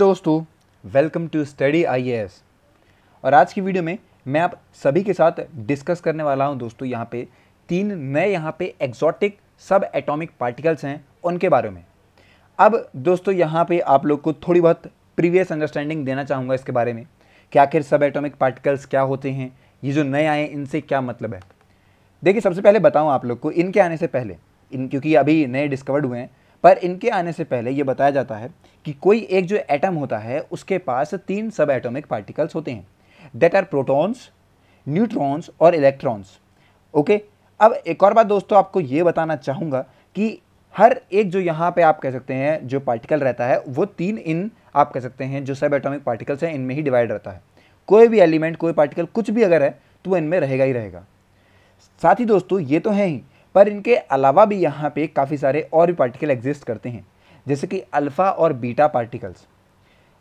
दोस्तों welcome to study IAS और आज की वीडियो में मैं आप सभी के साथ डिस्कस करने वाला हूँ दोस्तों यहाँ पे तीन नए यहाँ पे एक्जॉटिक सब एटॉमिक पार्टिकल्स हैं उनके बारे में। अब दोस्तों यहाँ पे आप लोग को थोड़ी बहुत प्रीवियस अंडरस्टैंडिंग देना चाहूँगा इसके बारे में कि आखिर सब एटॉमिक पार्टिकल्स क्या होते हैं, ये जो नए आए इनसे क्या मतलब है। देखिए, सबसे पहले बताऊँ आप लोग को, इनके आने से पहले, इन, क्योंकि अभी नए डिस्कवर्ड हुए हैं पर इनके आने से पहले ये बताया जाता है कि कोई एक जो एटम होता है, उसके पास तीन सब एटॉमिक पार्टिकल्स होते हैं। दैट आर प्रोटॉन्स न्यूट्रॉन्स और इलेक्ट्रॉन्स ओके अब एक और बात दोस्तों, आपको ये बताना चाहूँगा कि हर एक जो यहाँ पे आप कह सकते हैं, जो पार्टिकल रहता है, वो तीन इन आप कह सकते हैं, जो सब एटॉमिक पार्टिकल्स हैं, इनमें ही डिवाइड रहता है। कोई भी एलिमेंट कोई पार्टिकल कुछ भी अगर है तो वो इनमें रहेगा ही रहेगा। साथ ही दोस्तों, ये तो है ही पर इनके अलावा भी यहाँ पे काफ़ी सारे और भी पार्टिकल एग्जिस्ट करते हैं, जैसे कि अल्फ़ा और बीटा पार्टिकल्स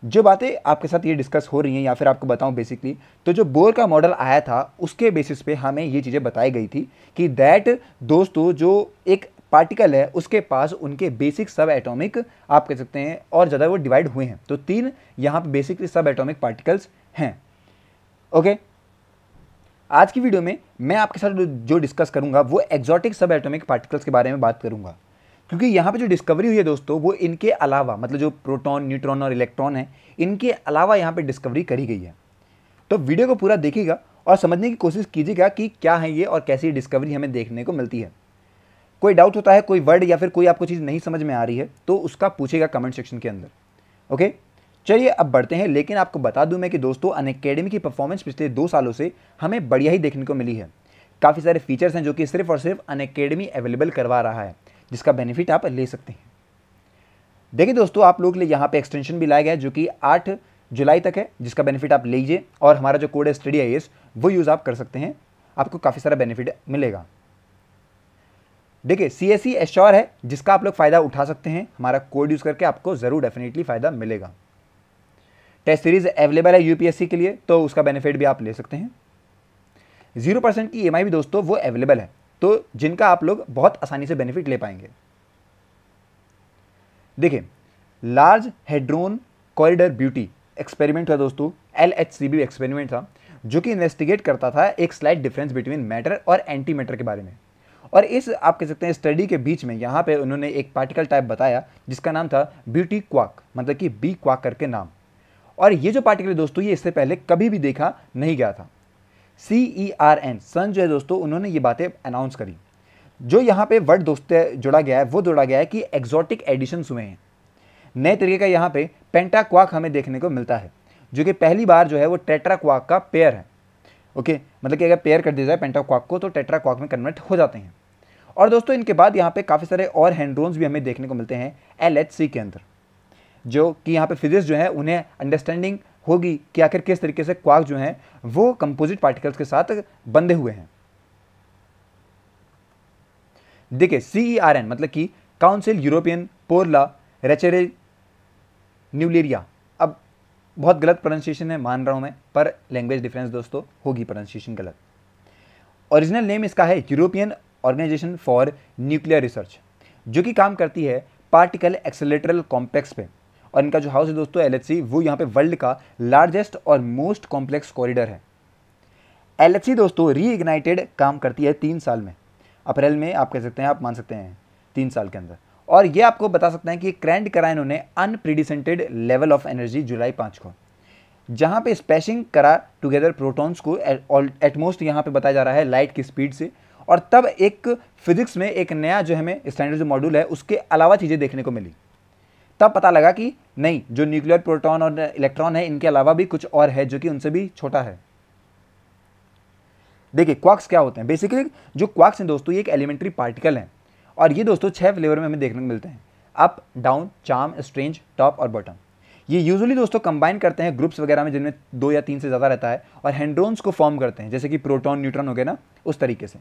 जो बातें आपके साथ ये डिस्कस हो रही हैं या फिर आपको बताऊँ बेसिकली तो जो बोर का मॉडल आया था, उसके बेसिस पे हमें ये चीज़ें बताई गई थी कि दैट दोस्तों जो एक पार्टिकल है, उसके पास उनके बेसिक सब एटॉमिक आप कह सकते हैं, और ज़्यादा वो डिवाइड हुए हैं। तो तीन यहाँ पे बेसिकली सब एटॉमिक पार्टिकल्स हैं। ओके आज की वीडियो में मैं आपके साथ जो डिस्कस करूँगा, वो एक्जॉटिक सब एटॉमिक पार्टिकल्स के बारे में बात करूँगा। क्योंकि यहाँ पे जो डिस्कवरी हुई है दोस्तों, वो इनके अलावा मतलब जो प्रोटॉन न्यूट्रॉन और इलेक्ट्रॉन है, इनके अलावा यहाँ पे डिस्कवरी करी गई है। तो वीडियो को पूरा देखिएगा और समझने की कोशिश कीजिएगा कि क्या है ये और कैसी डिस्कवरी हमें देखने को मिलती है। कोई डाउट होता है, कोई वर्ड या फिर कोई आपको चीज़ नहीं समझ में आ रही है तो उसका पूछेगा कमेंट सेक्शन के अंदर। ओके चलिए अब बढ़ते हैं, लेकिन आपको बता दूँ मैं कि दोस्तों अन अकेडमी की परफॉर्मेंस पिछले दो सालों से हमें बढ़िया ही देखने को मिली है। काफ़ी सारे फीचर्स हैं जो कि सिर्फ़ और सिर्फ़ अन अकेडमी अवेलेबल करवा रहा है, जिसका बेनिफिट आप ले सकते हैं। देखिए दोस्तों, आप लोग के लिए यहाँ पे एक्सटेंशन भी लाया गया है, जो कि आठ जुलाई तक है, जिसका बेनिफिट आप लीजिए, और हमारा जो कोड है स्टडी आईएस वो यूज़ आप कर सकते हैं। आपको काफ़ी सारा बेनिफिट मिलेगा। देखिए सी एस एश्योर है, जिसका आप लोग फ़ायदा उठा सकते हैं, हमारा कोड यूज़ करके आपको ज़रूर डेफिनेटली फ़ायदा मिलेगा। टेस्ट सीरीज़ अवेलेबल है यूपीएससी के लिए तो उसका बेनिफिट भी आप ले सकते हैं। ज़ीरो परसेंट की ई भी दोस्तों, वो अवेलेबल है तो जिनका आप लोग बहुत आसानी से बेनिफिट ले पाएँगे। देखिए large hadron collider beauty experiment था दोस्तों L H C B experiment था, जो कि इन्वेस्टिगेट करता था एक स्लाइड डिफरेंस बिटवीन मैटर और एंटी मैटर के बारे में। और इस, आप कह सकते हैं स्टडी के बीच में यहाँ पे उन्होंने एक पार्टिकल टाइप बताया, जिसका नाम था ब्यूटी क्वाक मतलब कि बी क्वाक करके नाम। और ये जो पार्टिकल है दोस्तों, ये इससे पहले कभी भी देखा नहीं गया था। सी ई आर एन सन जो है दोस्तों, उन्होंने ये बातें अनाउंस करी। जो यहाँ पे वर्ड दोस्तों जुड़ा गया है, वो जोड़ा गया है कि एक्जॉटिक एडिशन हुए हैं। नए तरीके का यहाँ पे पेंटा क्वाक हमें देखने को मिलता है, जो कि पहली बार जो है वो टेट्रा क्वाक का पेयर है। ओके मतलब कि अगर पेयर कर दिया जाए पेंटा क्वाक को तो टेट्रा क्वाक में कन्वर्ट हो जाते हैं। और दोस्तों, इनके बाद यहाँ पे काफ़ी सारे और हैंड्रोन्स भी हमें देखने को मिलते हैं LHC के अंदर। जो कि यहाँ पे फिजिक्स जो है, उन्हें अंडरस्टैंडिंग होगी कि आखिर किस तरीके से क्वाक जो है, वो कंपोजिट पार्टिकल्स के साथ बंधे हुए हैं। देखिए सी आर एन मतलब कि काउंसिल यूरोपियन पोरला रेचरे न्यूलेरिया अब बहुत गलत प्रोनाउंसिएशन है, मान रहा हूँ मैं, पर लैंग्वेज डिफरेंस दोस्तों, होगी प्रोनाउंसिएशन गलत। ओरिजिनल नेम इसका है European organization for nuclear research जो कि काम करती है पार्टिकल एक्सेलेटरल कॉम्प्लेक्स पे। और इनका जो हाउस है दोस्तों एलएचसी वो यहाँ पे वर्ल्ड का लार्जेस्ट और मोस्ट कॉम्प्लेक्स कॉरिडोर है। एलएचसी दोस्तों रीइग्नाइटेड काम करती है तीन साल में। अप्रैल में आप कह सकते हैं, आप मान सकते हैं, तीन साल के अंदर। और ये आपको बता सकते हैं कि क्रैंड करा इन्होंने अनप्रीडिसेंटेड लेवल ऑफ़ एनर्जी जुलाई पाँच को। जहाँ पे स्पेशिंग करा टुगेदर प्रोटॉन्स को एटमोस्ट यहाँ पे बताया जा रहा है लाइट की स्पीड से। और तब एक फिजिक्स में एक नया जो हमें स्टैंडर्ड जो मॉड्यूल है, उसके अलावा चीज़ें देखने को मिली। तब पता लगा कि नहीं, जो न्यूक्लियर प्रोटॉन और इलेक्ट्रॉन है, इनके अलावा भी कुछ और है जो कि उनसे भी छोटा है। देखिए क्वाक्स क्या होते हैं? बेसिकली जो क्वाक्स हैं दोस्तों, ये एक एलिमेंट्री पार्टिकल हैं। और ये दोस्तों, छह फ्लेवर में हमें देखने को मिलते हैं। Up down charm strange top और बॉटम ये यूजुअली दोस्तों कंबाइन करते हैं ग्रुप्स वगैरह में, जिनमें दो या तीन से ज़्यादा रहता है, और हैंड्रोन्स को फॉर्म करते हैं, जैसे कि प्रोटॉन न्यूट्रॉन हो गए ना, उस तरीके से।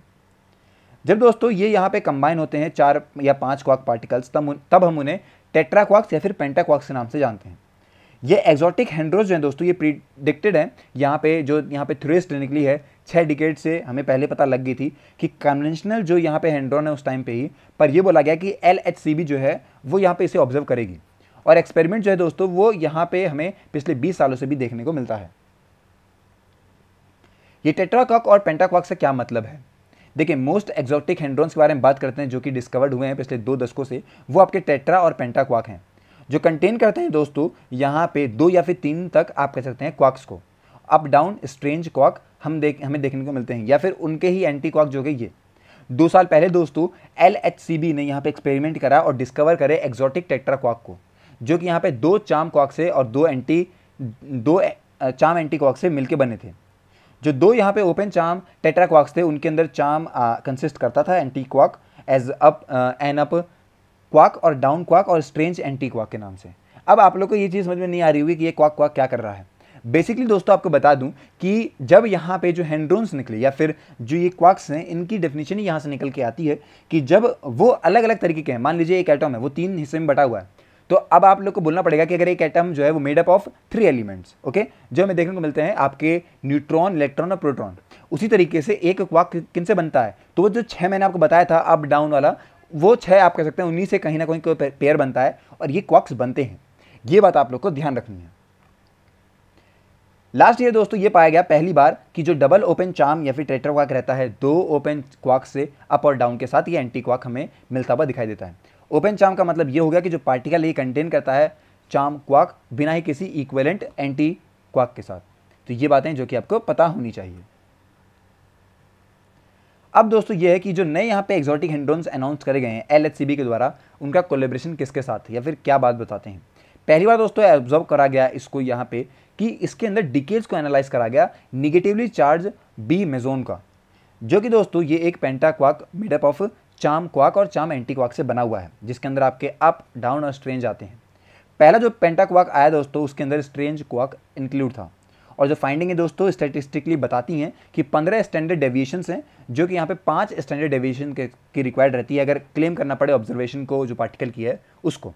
जब दोस्तों ये यहाँ पे कंबाइन होते हैं, चार या पाँच क्वाक पार्टिकल्स तब तब हम उन्हें टेट्राक्वाक्स या फिर पेंटाक्वाक्स के नाम से जानते हैं। ये एक्जॉटिक हैंड्रोज जो है दोस्तों, ये प्रिडिक्टेड है। यहाँ पे जो, यहाँ पे थ्रेस्ट निकली है छः डिकेट से हमें पहले पता लग गई थी कि कन्वेंशनल जो यहाँ पे हैंड्रोन है उस टाइम पे ही, पर ये बोला गया कि एल जो है, वो यहाँ पे इसे ऑब्ज़र्व करेगी। और एक्सपेरिमेंट जो है दोस्तों, वो यहाँ पे हमें पिछले 20 सालों से भी देखने को मिलता है। ये टेट्राकॉक और पेंटाकॉक से क्या मतलब है? देखिए मोस्ट एक्जॉटिक हेंड्रोन्स के बारे में बात करते हैं जो कि डिस्कवर्ड हुए हैं पिछले दो दशकों से, वो आपके टेट्रा और पेंटाक्वाक हैं, जो कंटेन करते हैं दोस्तों, यहाँ पे दो या फिर तीन तक आप कह सकते हैं क्वाक्स को। अप डाउन स्ट्रेंज क्वाक हम देख, हमें देखने को मिलते हैं, या फिर उनके ही एंटी क्वाक जो कि ये। दो साल पहले दोस्तों LHCB ने यहाँ पे एक्सपेरिमेंट करा और डिस्कवर करे एक्जॉटिक टेट्रा क्वाक को, जो कि यहाँ पे दो चाम क्वाक से और दो एंटी दो चाम एंटी क्वाक से मिलके बने थे। जो दो यहाँ पे ओपन चाम टेट्रा क्वाक्स थे, उनके अंदर चाम कंसिस्ट करता था antiquark as up and up quack और डाउन क्वाक और स्ट्रेंज एंटी क्वाक के नाम से। अब आप लोग को ये चीज़ समझ में नहीं आ रही होगी कि ये क्वाक क्वाक क्या कर रहा है। बेसिकली दोस्तों आपको बता दूँ कि जब यहाँ पे जो हैंड्रोन्स निकले या फिर जो ये क्वाक्स हैं, इनकी डेफिनेशन ही यहाँ से निकल के आती है कि जब वो अलग अलग तरीके के हैं, मान लीजिए एक एटम है, वो तीन हिस्से में बटा हुआ है। तो अब आप लोग को बोलना पड़ेगा कि अगर एक एटम जो है वो made up of three elements okay जो हमें देखने को मिलते हैं, आपके न्यूट्रॉन इलेक्ट्रॉन और प्रोटॉन उसी तरीके से एक क्वाक किन से बनता है? तो वो जो छः मैंने आपको बताया था अप डाउन वाला, वो छः आप कह सकते हैं, उन्हीं से कहीं ना कहीं कोई पेयर बनता है और ये क्वाक्स बनते हैं. ये बात आप लोग को ध्यान रखनी है. लास्ट ईयर दोस्तों ये पाया गया पहली बार कि जो डबल ओपन चाम या फिर ट्रेटर क्वाक रहता है, दो ओपन क्वाक से अप और डाउन के साथ ये एंटी क्वाक हमें मिलता हुआ दिखाई देता है. ओपन चाम का मतलब ये हो गया कि जो पार्टिकल ये कंटेन करता है चाम क्वाक बिना ही किसी इक्वेलेंट एंटी क्वाक के साथ। तो ये बातें जो कि आपको पता होनी चाहिए। अब दोस्तों ये है कि जो नए यहाँ पे एक्जॉटिक हेंड्रोन्स अनाउंस करे गए हैं एलएचसीबी के द्वारा, उनका कोलेब्रेशन किसके साथ या फिर क्या बात बताते हैं? पहली बार दोस्तों ऑब्ज़र्व करा गया इसको यहाँ पे कि इसके अंदर डिकेल्स को एनालाइज करा गया निगेटिवली चार्ज बी मेजोन का। जो कि दोस्तों ये एक pentaquark made up of charm quack और चाम एंटी क्वाक से बना हुआ है, जिसके अंदर आपके अप, डाउन और स्ट्रेंज आते हैं। पहला जो पेंटा क्वाक आया दोस्तों, उसके अंदर स्ट्रेंज क्वाक इंक्लूड था। और जो फाइंडिंग है दोस्तों स्टेटिस्टिकली बताती हैं कि पंद्रह स्टैंडर्ड डेविएशन हैं, जो कि यहाँ पे पाँच स्टैंडर्ड डेविएशन के, की रिक्वायर्ड रहती है, अगर क्लेम करना पड़े ऑब्जर्वेशन को, जो पार्टिकल की है, उसको।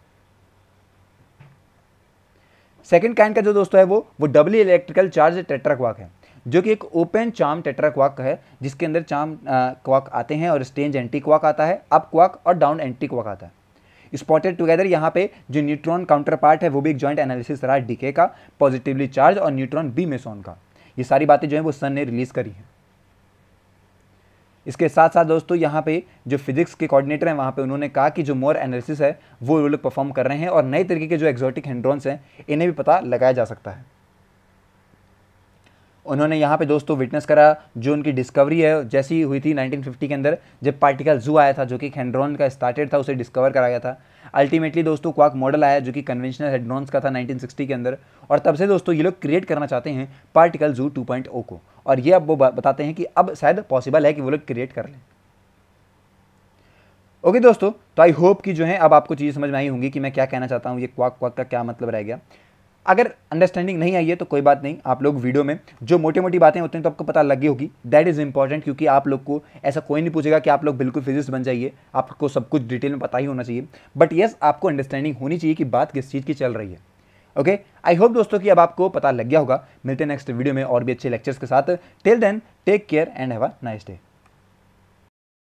सेकेंड काइंड का जो दोस्तों है वो वो डबली इलेक्ट्रिकल चार्ज टेट्राक्वाक है। जो कि एक ओपन चाम टेट्राक्वाक है, जिसके अंदर चाम क्वाक आते हैं और स्टेंज एंटी क्वाक आता है, अप क्वाक और डाउन एंटी क्वाक आता है। स्पॉटेड टुगेदर यहाँ पे जो न्यूट्रॉन काउंटर पार्ट है, वो भी एक जॉइंट एनालिसिस रहा है डीके का पॉजिटिवली चार्ज और न्यूट्रॉन बी मेसोन का। ये सारी बातें जो है, वो सन ने रिलीज़ करी हैं। इसके साथ साथ दोस्तों, यहाँ पे जो फिजिक्स के कोऑर्डिनेटर हैं, वहाँ पे उन्होंने कहा कि जो मोर एनालिसिस है, वो लोग परफॉर्म कर रहे हैं और नए तरीके के जो एक्जॉटिक हेंड्रॉन्स हैं, इन्हें भी पता लगाया जा सकता है। उन्होंने यहाँ पे दोस्तों विटनेस करा जो उनकी डिस्कवरी है, जैसी हुई थी 1950 के अंदर, जब पार्टिकल जू आया था, जो कि हेंड्रॉन का स्टार्टेड था, उसे डिस्कवर करा गया था। अल्टीमेटली दोस्तों क्वाक मॉडल आया, जो कि कन्वेंशनल हेड्रॉन्स का था 1960 के अंदर। और तब से दोस्तों ये लोग क्रिएट करना चाहते हैं पार्टिकल जू 2.0 को। और ये अब वो बताते हैं कि अब शायद पॉसिबल है कि वो लोग क्रिएट कर लें। ओके दोस्तों तो आई होप कि जो है, अब आपको चीज़ समझ में आई होंगी कि मैं क्या कहना चाहता हूँ, ये क्वाक क्वाक का क्या मतलब रह गया। अगर अंडरस्टैंडिंग नहीं आई है तो कोई बात नहीं, आप लोग वीडियो में जो मोटी मोटी बातें होती हैं तो आपको पता लगी होगी। दैट इज़ इंपॉर्टेंट क्योंकि आप लोग को ऐसा कोई नहीं पूछेगा कि आप लोग बिल्कुल फिजिक्स बन जाइए, आपको सब कुछ डिटेल में पता ही होना चाहिए। बट येस आपको अंडरस्टैंडिंग होनी चाहिए कि बात किस चीज़ की चल रही है। ओके आई होप दोस्तों कि अब आपको पता लग गया होगा। मिलते हैं नेक्स्ट वीडियो में और भी अच्छे लेक्चर्स के साथ। Till then take care and have a nice day